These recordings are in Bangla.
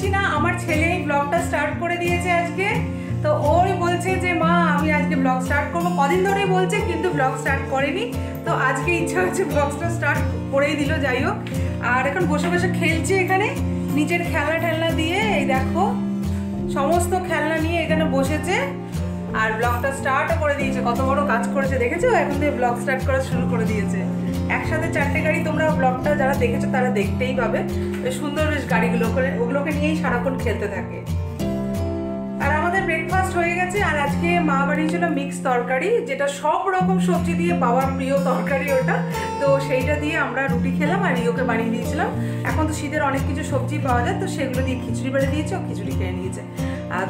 করছি না, আমার ছেলে এই ব্লগটা স্টার্ট করে দিয়েছে আজকে। তো ওই বলছে যে, মা, আমি আজকে ব্লগ স্টার্ট করব। কদিন ধরেই বলছে, কিন্তু ব্লগ স্টার্ট করেনি। তো আজকে ইচ্ছা হচ্ছে ব্লগটা স্টার্ট করেই দিল, যাই হোক। আর এখন বসে বসে খেলছে এখানে নিচের খেলনা ঠেলনা দিয়ে, এই দেখো, সমস্ত খেলনা নিয়ে এখানে বসেছে। আর ব্লগটা স্টার্টও করে দিয়েছে, কত বড় কাজ করেছে, দেখেছ? এখন থেকে ব্লগ স্টার্ট করা শুরু করে দিয়েছে। একসাথে চারটে গাড়ি তোমরা ব্লগটা যারা দেখেছ তারা দেখতেই পাবে। সুন্দর বেশ গাড়িগুলো করে ওগুলোকে নিয়েই সারাক্ষণ খেলতে থাকে। আর আমাদের ব্রেকফাস্ট হয়ে গেছে, আর আজকে মা বানিয়েছিল মিক্স তরকারি, যেটা সব রকম সবজি দিয়ে বাবার প্রিয় তরকারি ওটা। তো সেইটা দিয়ে আমরা রুটি খেলাম আর রিওকে বানিয়ে দিয়েছিলাম। এখন তো শীতের অনেক কিছু সবজি পাওয়া যায়, তো সেগুলো দিয়ে খিচুড়ি বেড়ে দিয়েছে, ও খিচুড়ি খেয়ে নিয়েছে।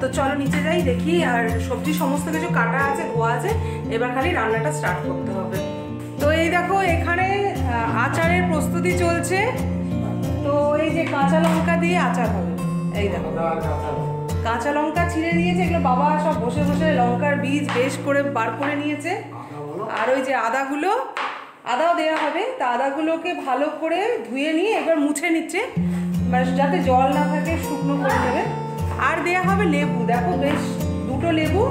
তো চলো নিচে যাই, দেখি, আর সবজি সমস্ত কিছু কাটা আছে, ধোয়া আছে, এবার খালি রান্নাটা স্টার্ট করতে হবে। এই দেখো, এখানে আচারের প্রস্তুতি চলছে। তো এই যে কাঁচা লঙ্কা দিয়ে আচার হবে। এই দেখো। কাঁচা লঙ্কা ছিঁড়ে নিয়েছে, এগুলো বাবা সব বসে বসে লঙ্কার বীজ বেশ করে বার করে নিয়েছে। আর ওই যে আদাগুলো, আদাও দেওয়া হবে। তা আদাগুলোকে ভালো করে ধুয়ে নিয়ে এবার মুছে নিচ্ছে। মানে যাতে জল না থাকে, শুকনো করে দেবে আর দেওয়া হবে লেবু। দেখো বেশ, দুটো লেবু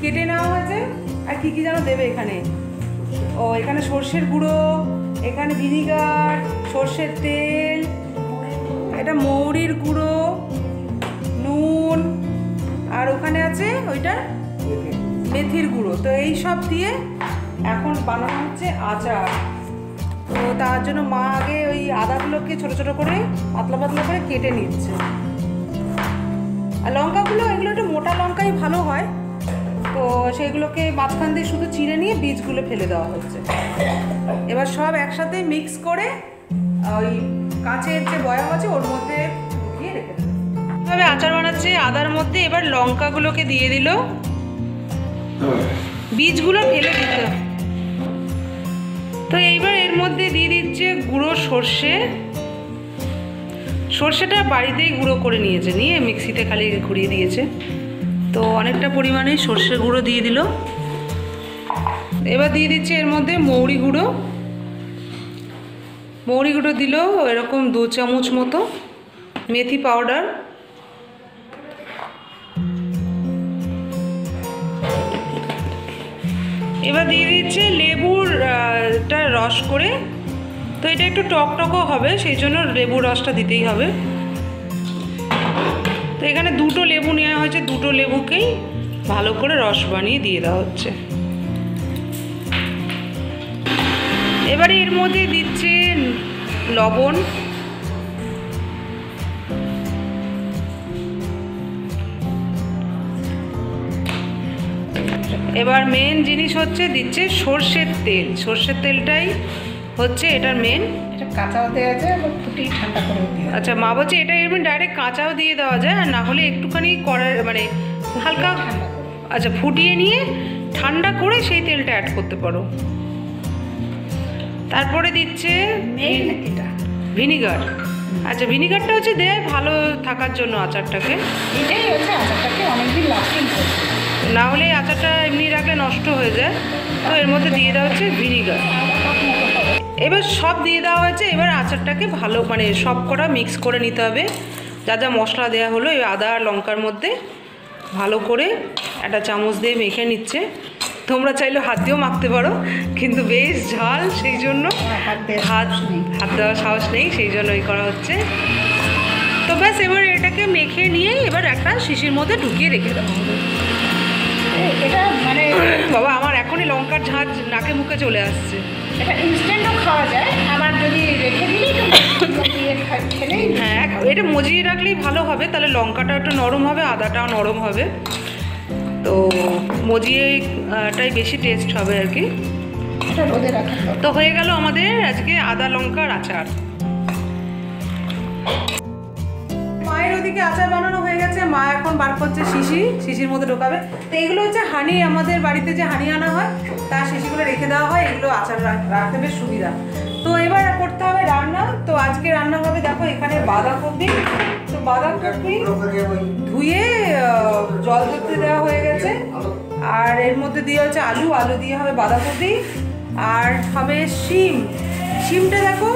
কেটে নেওয়া হয়েছে। আর কি কি যেন দেবে এখানে? ও, এখানে সর্ষের গুঁড়ো, এখানে ভিনিগার, সর্ষের তেল, এটা মৌরির গুঁড়ো, নুন, আর ওখানে আছে ওইটা মেথির গুঁড়ো। তো এই সব দিয়ে এখন বানানো হচ্ছে আচার। তো তার জন্য মা আগে ওই আদাগুলোকে ছোট ছোট করে পাতলা পাতলা করে কেটে নিচ্ছে। আর লঙ্কাগুলো, এগুলো একটু মোটা লঙ্কাই ভালো হয়। তো সেগুলোকে মাঝখান দিয়ে শুধু চিড়ে নিয়ে বীজগুলো ফেলে দেওয়া হচ্ছে। এবার সব একসাথে মিক্স করে ওই কাঁচের যে বয়াম আছে ওর মধ্যে এভাবে আচার বানাচ্ছে, আদার মধ্যে এবার লঙ্কাগুলোকে দিয়ে দিল। বীজগুলো ফেলে দিত তো এইবার এর মধ্যে দিয়ে দিচ্ছে গুঁড়ো সর্ষে। সর্ষেটা বাড়িতেই গুঁড়ো করে নিয়েছে, নিয়ে মিক্সিতে খালি ঘুরিয়ে দিয়েছে। তো অনেকটা পরিমাণে সর্ষে গুঁড়ো দিয়ে দিল। এবার দিয়ে দিচ্ছে এর মধ্যে মৌরি গুঁড়ো। মৌরি গুঁড়ো দিল এরকম দু চামচ মতো মেথি পাউডার। এবার দিয়ে দিচ্ছে লেবুর রস করে। তো এটা একটু টক টকও হবে, সেই জন্য লেবুর রসটা দিতেই হবে। তো এখানে দুটো লেবু নেওয়া হয়েছে, দুটো লেবুকেই ভালো করে রস বানিয়ে দিয়ে দেওয়া হচ্ছে। এবারে এর মধ্যে দিচ্ছে লবণ। এবার মেন জিনিস হচ্ছে দিচ্ছে সর্ষের তেল। সর্ষের তেলটাই হচ্ছে এটার মেন এটা কাঁচাও দেওয়া যায় আবার ফুটিয়ে ঠান্ডা করেও দেওয়া আচ্ছা মা বলছে এটা এমনি ডাইরেক্ট কাঁচাও দিয়ে দেওয়া যায় আর না হলে একটুখানি কড়াই মানে হালকা আচ্ছা ফুটিয়ে নিয়ে ঠান্ডা করে সেই তেলটা অ্যাড করতে পারো। তারপরে দিচ্ছে ভিনিগার আচ্ছা ভিনিগারটা হচ্ছে দেয় ভালো থাকার জন্য আচারটাকে। এটাই হচ্ছে আচারটাকে অনেকদিন লাস্টিং না হলে আচারটা এমনি রাখলে নষ্ট হয়ে যায়। তো এর মধ্যে দিয়ে দেওয়া হচ্ছে ভিনিগার এবার সব দিয়ে দেওয়া হয়েছে এবার আচারটাকে ভালো মানে সব কটা মিক্স করে নিতে হবে। যা যা মশলা দেওয়া হলো এই আদা আর লঙ্কার মধ্যে ভালো করে একটা চামচ দিয়ে মেখে নিচ্ছে। তোমরা চাইলে হাত দিয়েও মাখতে পারো কিন্তু বেশ ঝাল সেই জন্য হাত হাত দেওয়ার সাহস নেই সেই জন্য এই করা হচ্ছে। তো ব্যাস এবার এটাকে মেখে নিয়ে এবার একটা শিশির মধ্যে ঢুকিয়ে রেখে দেবো। এ- এটা মানে বাবা আমার এখনই লঙ্কার ঝাঁজ নাকে মুখে চলে আসছে। এটা ইনস্ট্যান্টও খাওয়া যায়। আবার যদি রেখে খেলেই হ্যাঁ এটা মজিয়ে রাখলেই ভালো হবে। তাহলে লঙ্কাটা একটু নরম হবে আদাটাও নরম হবে। তো মজিয়েটাই বেশি টেস্ট হবে আর কি। তো হয়ে গেল আমাদের আজকে আদা লঙ্কার আচার। মায়ের আচার বানানো হয়ে গেছে, মা এখন বার করছে শিশি, শিশির মধ্যে ঢোকাবে। তো এগুলো হচ্ছে হানি আমাদের বাড়িতে যে হানি আনা হয়, তার শিশিগুলো রেখে দেওয়া হয়, এগুলো আচার রাখতে বেশ সুবিধা। তো এবার করতে হবে রান্না, তো আজকে রান্না হবে দেখো এখানে বাঁধাকপি। তো বাঁধাকপি ধুয়ে জল ধরতে দেওয়া হয়ে গেছে। আর এর মধ্যে দিয়ে হচ্ছে আলু আলু দিয়ে হবে বাঁধাকপি। আর হবে শিম। শিমটা দেখো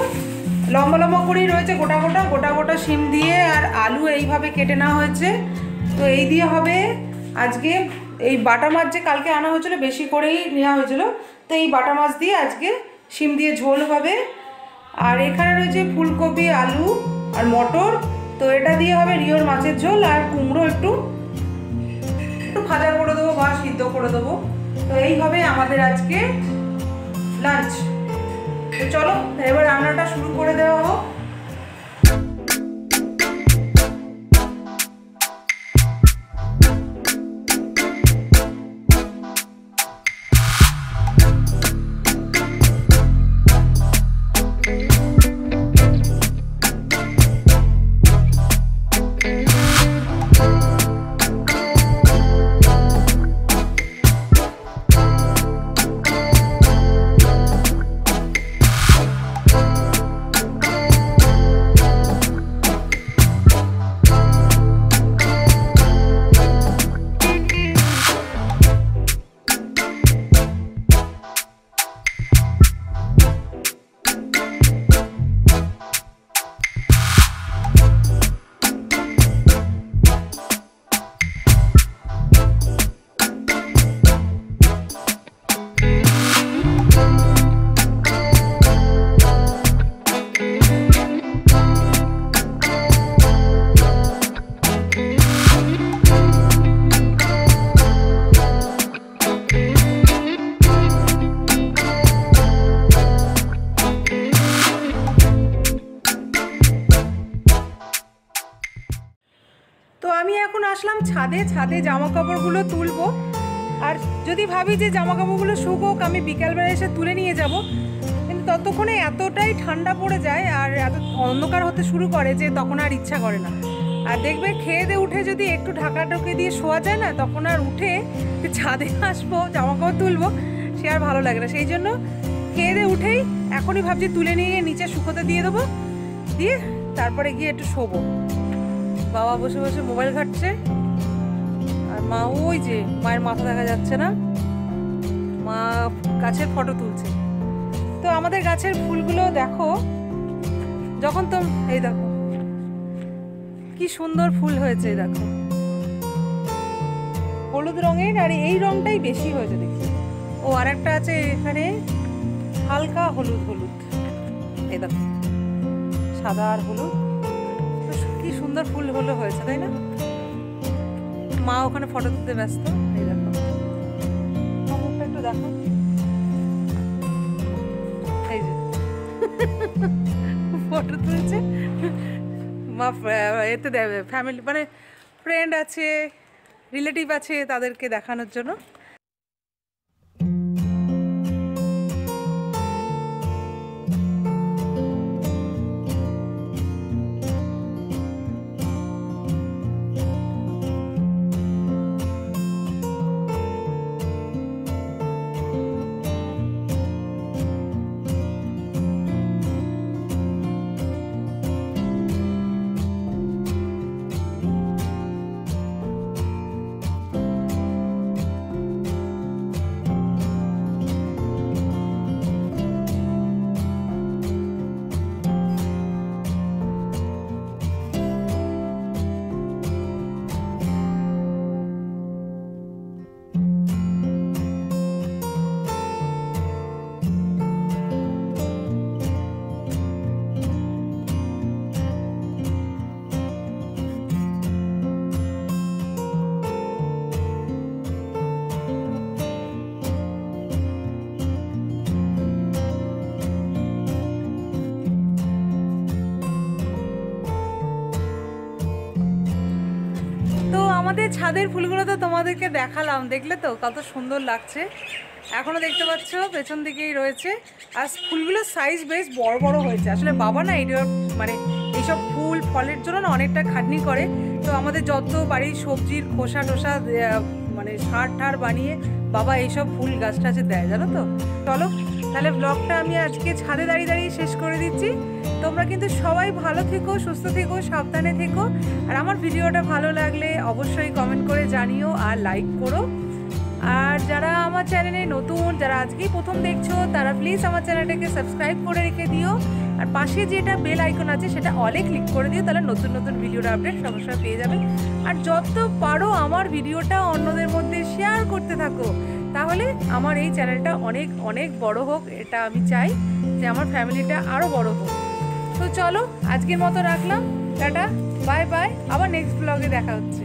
লম্বা লম্বা করেই রয়েছে, গোটা গোটা গোটা গোটা শিম দিয়ে আর আলু এইভাবে কেটে নেওয়া হয়েছে। তো এই দিয়ে হবে আজকে এই বাটা মাছ যে কালকে আনা হয়েছিল, বেশি করেই নেওয়া হয়েছিল। তো এই বাটা মাছ দিয়ে আজকে শিম দিয়ে ঝোল হবে। আর এখানে রয়েছে ফুলকপি, আলু আর মটর। তো এটা দিয়ে হবে রিওর মাছের ঝোল আর কুমড়ো একটু। একটু ভাজা করে দেবো বা সিদ্ধ করে দেবো। তো এই হবে আমাদের আজকে লাঞ্চ। তো চলো ছাদে ছাদে জামা কাপড়গুলো তুলবো। আর যদি ভাবি যে জামা কাপড়গুলো শুকোক, আমি বিকালবেলা এসে তুলে নিয়ে যাব। কিন্তু ততক্ষণে এতটাই ঠান্ডা পড়ে যায় আর এত অন্ধকার হতে শুরু করে যে তখন আর ইচ্ছা করে না। আর দেখবে খেয়ে দিয়ে উঠে যদি একটু ঢাকা ঢুকে দিয়ে শোয়া যায় না, তখন আর উঠে ছাদে আসব জামা কাপড় তুলবো, সে আর ভালো লাগে না। সেই জন্য খেয়ে দিয়ে উঠেই এখনই ভাবছি তুলে নিয়ে নিচে শুকোতে দিয়ে দেবো। দিয়ে তারপরে গিয়ে একটু শোবো। বাবা বসে বসে মোবাইল ঘাটছে। মা, ওই যে মায়ের মাথা দেখা যাচ্ছে না? মা গাছের ফটো তুলছে। তো আমাদের গাছের ফুলগুলো দেখো, যখন তো, এই দেখো, কি সুন্দর ফুল হয়েছে দেখো। হলুদ রঙের আর এই রংটাই বেশি হয়েছে দেখি ও আর একটা আছে এখানে, হালকা হলুদ হলুদ। এই দেখো, সাদা আর হলুদ। কি সুন্দর ফুল হলো হয়েছে, তাই না? মা ওখানে ফটো তুলতে ব্যস্ত। এই দেখো। একটু দেখো। এই ফটো তুলছে। মা এতে দেবে। ফ্যামিলি মানে ফ্রেন্ড আছে রিলেটিভ আছে তাদেরকে দেখানোর জন্য। আমাদের ছাদের ফুলগুলো তো তোমাদেরকে দেখালাম, দেখলে তো? কত সুন্দর লাগছে। এখনও দেখতে পাচ্ছ, পেছন দিকেই রয়েছে। আর ফুলগুলোর সাইজ বেশ বড় বড় হয়েছে। আসলে বাবা না এটা মানে এইসব ফুল, ফলের জন্য না অনেকটা খাটনি করে। তো আমাদের যত বাড়ির সবজির খোসা টোসা মানে সার ঠার বানিয়ে বাবা এইসব ফুল গাছ টাছে দেয়, জানো তো? চলো তাহলে ব্লগটা আমি আজকে ছাদে দাঁড়িয়ে দাঁড়িয়ে শেষ করে দিচ্ছি। তোমরা কিন্তু সবাই ভালো থেকো, সুস্থ থেকো, সাবধানে থেকো। আর আমার ভিডিওটা ভালো লাগলে অবশ্যই কমেন্ট করে জানিও আর লাইক করো। আর যারা আমার চ্যানেলে নতুন, যারা আজকেই প্রথম দেখছ, তারা প্লিজ আমার চ্যানেলটাকে সাবস্ক্রাইব করে রেখে দিও। আর পাশে যেটা বেল আইকন আছে, সেটা অলে ক্লিক করে দিও, তাহলে নতুন নতুন ভিডিওর আপডেট সঙ্গে পেয়ে যাবে। আর যত পারো আমার ভিডিওটা অন্যদের মধ্যে শেয়ার করতে থাকো। তাহলে আমার এই চ্যানেলটা অনেক অনেক বড় হোক, এটা আমি চাই যে আমার ফ্যামিলিটা আরও বড় হোক। তো চলো, আজকের মতো রাখলাম, টাটা, বাই বাই, আবার নেক্সট ব্লগে দেখা হচ্ছে।